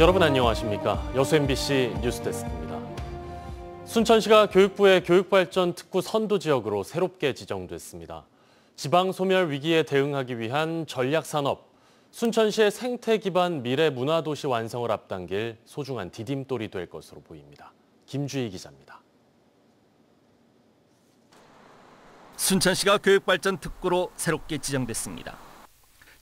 여러분 안녕하십니까. 여수 MBC 뉴스데스크입니다. 순천시가 교육부의 교육발전 특구 선도 지역으로 새롭게 지정됐습니다. 지방 소멸 위기에 대응하기 위한 전략 산업, 순천시의 생태 기반 미래 문화 도시 완성을 앞당길 소중한 디딤돌이 될 것으로 보입니다. 김주희 기자입니다. 순천시가 교육발전 특구로 새롭게 지정됐습니다.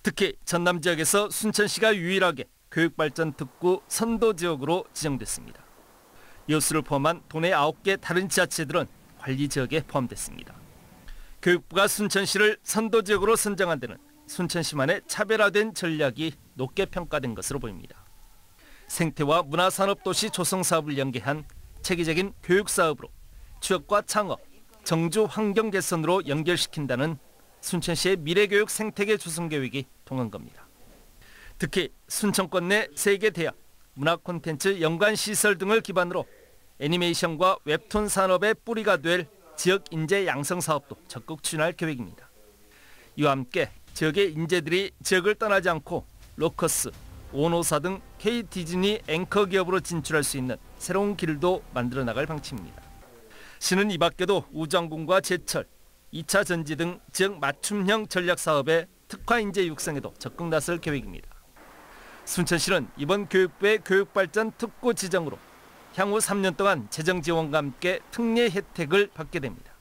특히 전남 지역에서 순천시가 유일하게 교육발전 특구 선도 지역으로 지정됐습니다. 여수를 포함한 도내 9개 다른 지자체들은 관리 지역에 포함됐습니다. 교육부가 순천시를 선도 지역으로 선정한 데는 순천시만의 차별화된 전략이 높게 평가된 것으로 보입니다. 생태와 문화산업도시 조성 사업을 연계한 체계적인 교육 사업으로 취업과 창업, 정주 환경 개선으로 연결시킨다는 순천시의 미래교육 생태계 조성 계획이 통한 겁니다. 특히 순천권 내 세계 대학, 문화 콘텐츠 연관 시설 등을 기반으로 애니메이션과 웹툰 산업의 뿌리가 될 지역 인재 양성 사업도 적극 추진할 계획입니다. 이와 함께 지역의 인재들이 지역을 떠나지 않고 로커스, 오노사 등 K 디즈니 앵커 기업으로 진출할 수 있는 새로운 길도 만들어 나갈 방침입니다. 시는 이 밖에도 우정군과 제철, 2차 전지 등 지역 맞춤형 전략 사업의 특화 인재 육성에도 적극 나설 계획입니다. 순천시는 이번 교육부의 교육발전 특구 지정으로 향후 3년 동안 재정 지원과 함께 특례 혜택을 받게 됩니다.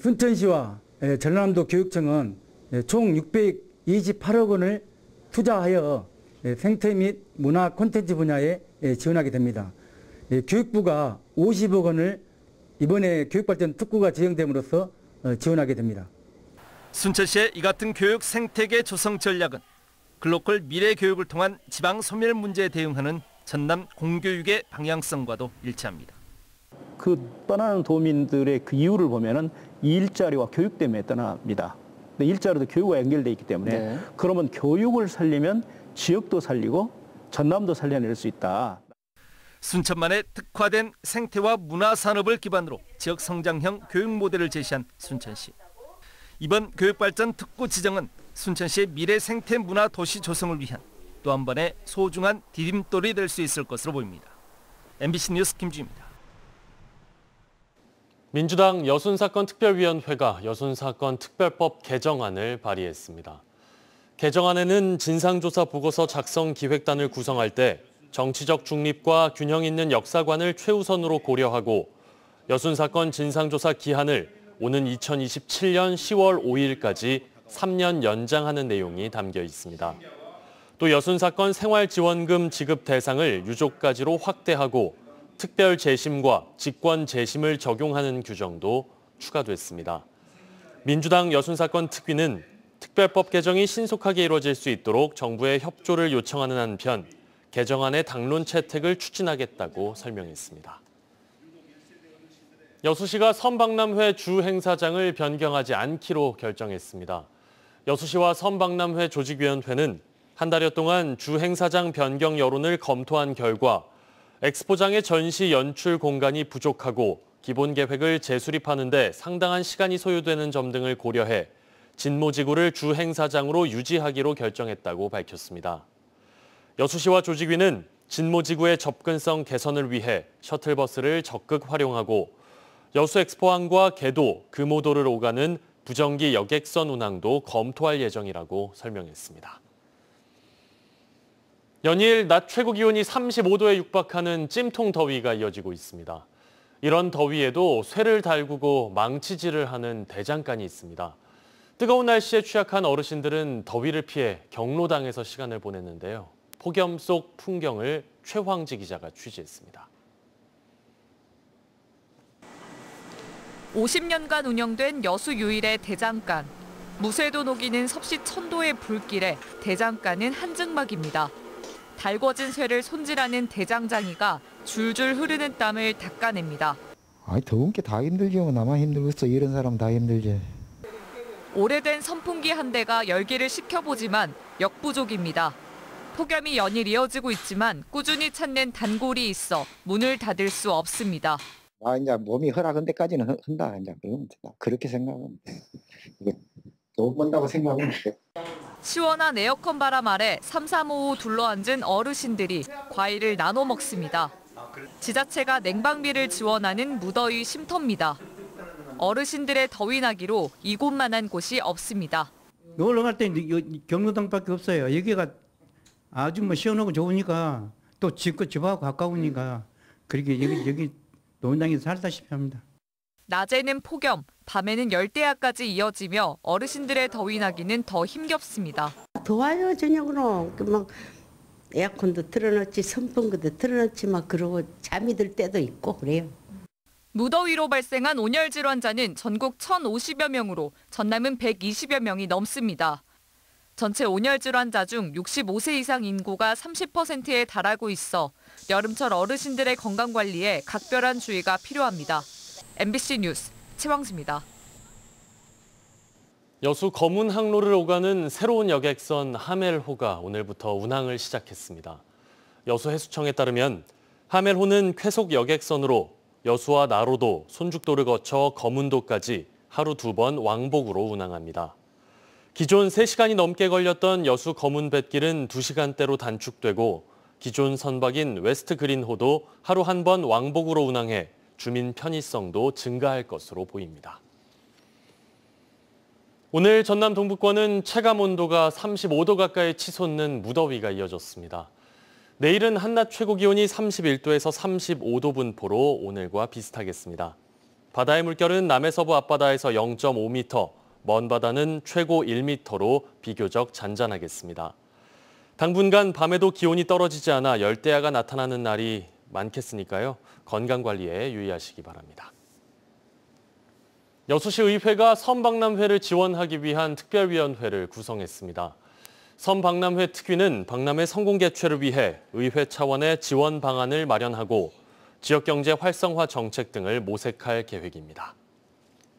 순천시와 예, 전라남도 교육청은 예, 총 628억 원을 투자하여 예, 생태 및 문화 콘텐츠 분야에 지원하게 됩니다. 교육부가 50억 원을 이번에 교육발전 특구가 지정됨으로써 어, 지원하게 됩니다. 순천시의 이 같은 교육 생태계 조성 전략은 글로컬 미래 교육을 통한 지방 소멸 문제에 대응하는 전남 공교육의 방향성과도 일치합니다. 그 떠나는 도민들의 그 이유를 보면은 일자리와 교육 때문에 떠납니다. 근데 일자리도 교육과 연결돼 있기 때문에 네. 그러면 교육을 살리면 지역도 살리고 전남도 살려낼 수 있다. 순천만의 특화된 생태와 문화 산업을 기반으로 지역 성장형 교육 모델을 제시한 순천시. 이번 교육발전 특구 지정은 순천시의 미래 생태 문화 도시 조성을 위한 또 한 번의 소중한 디딤돌이 될 수 있을 것으로 보입니다. MBC 뉴스 김주입니다. 민주당 여순사건 특별위원회가 여순사건 특별법 개정안을 발의했습니다. 개정안에는 진상조사 보고서 작성 기획단을 구성할 때 정치적 중립과 균형 있는 역사관을 최우선으로 고려하고 여순 사건 진상조사 기한을 오는 2027년 10월 5일까지 3년 연장하는 내용이 담겨 있습니다. 또 여순 사건 생활지원금 지급 대상을 유족까지로 확대하고 특별 재심과 직권 재심을 적용하는 규정도 추가됐습니다. 민주당 여순 사건 특위는 특별법 개정이 신속하게 이루어질 수 있도록 정부의 협조를 요청하는 한편 개정안의 당론 채택을 추진하겠다고 설명했습니다. 여수시가 선박람회 주 행사장을 변경하지 않기로 결정했습니다. 여수시와 선박람회 조직위원회는 한 달여 동안 주 행사장 변경 여론을 검토한 결과 엑스포장의 전시 연출 공간이 부족하고 기본 계획을 재수립하는 데 상당한 시간이 소요되는 점 등을 고려해 진모지구를 주 행사장으로 유지하기로 결정했다고 밝혔습니다. 여수시와 조직위는 진모지구의 접근성 개선을 위해 셔틀버스를 적극 활용하고 여수 엑스포항과 개도, 금오도를 오가는 부정기 여객선 운항도 검토할 예정이라고 설명했습니다. 연일 낮 최고 기온이 35도에 육박하는 찜통 더위가 이어지고 있습니다. 이런 더위에도 쇠를 달구고 망치질을 하는 대장간이 있습니다. 뜨거운 날씨에 취약한 어르신들은 더위를 피해 경로당에서 시간을 보냈는데요. 폭염 속 풍경을 최황지 기자가 취재했습니다. 50년간 운영된 여수 유일의 대장간. 무쇠도 녹이는 섭씨 천도의 불길에 대장간은 한증막입니다. 달궈진 쇠를 손질하는 대장장이가 줄줄 흐르는 땀을 닦아냅니다. 아니 더운 게 다 힘들죠. 나만 힘들겠어. 이런 사람 다 힘들지. 오래된 선풍기 한 대가 열기를 식혀보지만 역부족입니다. 폭염이 연일 이어지고 있지만 꾸준히 찾는 단골이 있어 문을 닫을 수 없습니다. 아 이제 몸이 허락한 데까지는 한다 이제 그러면 된다. 그렇게 생각하면 이게 돈 번다고 생각하면 돼. 시원한 에어컨 바람 아래 삼삼오오 둘러앉은 어르신들이 과일을 나눠 먹습니다. 지자체가 냉방비를 지원하는 무더위 쉼터입니다. 어르신들의 더위 나기로 이곳만한 곳이 없습니다. 놀러 갈 때 경로당밖에 없어요. 여기가 아주 뭐 시원하고 좋으니까 또 집과 집하고 가까우니까 그렇게 여기 여기 논당에 살다시피 합니다. 낮에는 폭염, 밤에는 열대야까지 이어지며 어르신들의 더위 나기는 더 힘겹습니다. 더워요 저녁으로 그막 에어컨도 틀어놓지 선풍기도 틀어놓지 막 그러고 잠이 들 때도 있고 그래요. 무더위로 발생한 온열 질환자는 전국 1,050여 명으로 전남은 120여 명이 넘습니다. 전체 온열 질환자 중 65세 이상 인구가 30%에 달하고 있어 여름철 어르신들의 건강 관리에 각별한 주의가 필요합니다. MBC 뉴스 최왕수입니다. 여수 검은 항로를 오가는 새로운 여객선 하멜호가 오늘부터 운항을 시작했습니다. 여수 해수청에 따르면 하멜호는 쾌속 여객선으로 여수와 나로도, 손죽도를 거쳐 검은도까지 하루 두 번 왕복으로 운항합니다. 기존 3시간이 넘게 걸렸던 여수 검은 뱃길은 2시간대로 단축되고 기존 선박인 웨스트 그린호도 하루 한 번 왕복으로 운항해 주민 편의성도 증가할 것으로 보입니다. 오늘 전남 동북권은 체감 온도가 35도 가까이 치솟는 무더위가 이어졌습니다. 내일은 한낮 최고 기온이 31도에서 35도 분포로 오늘과 비슷하겠습니다. 바다의 물결은 남해서부 앞바다에서 0.5m, 먼 바다는 최고 1m로 비교적 잔잔하겠습니다. 당분간 밤에도 기온이 떨어지지 않아 열대야가 나타나는 날이 많겠으니까요. 건강관리에 유의하시기 바랍니다. 여수시 의회가 선박람회를 지원하기 위한 특별위원회를 구성했습니다. 선박람회 특위는 박람회 성공 개최를 위해 의회 차원의 지원 방안을 마련하고 지역경제 활성화 정책 등을 모색할 계획입니다.